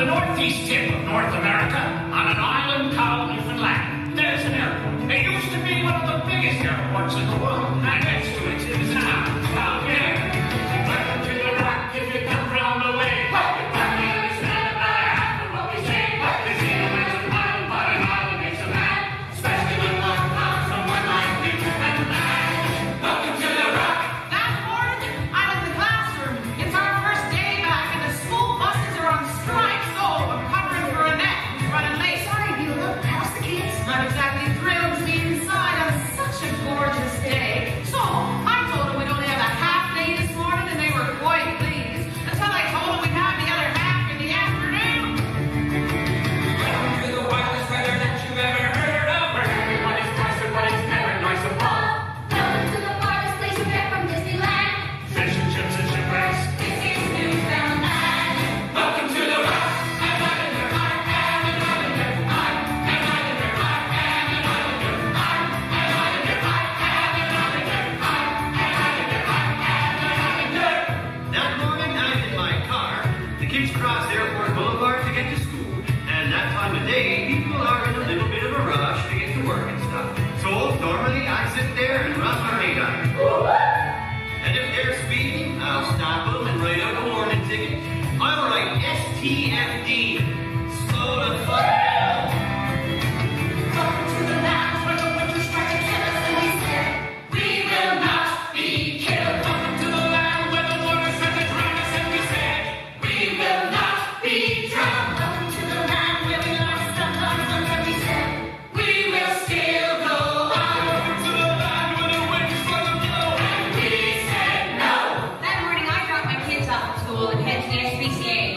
the northeast tip of North America on an island called Newfoundland. There's an airport. It used to be one of the biggest airports in the world. Now that's to its. today, people are in a little bit of a rush to get to work and stuff. So normally I sit there and run my radar. And if they're speeding, I'll stop them and write out a warning ticket. I'll write STFD. I appreciate. here.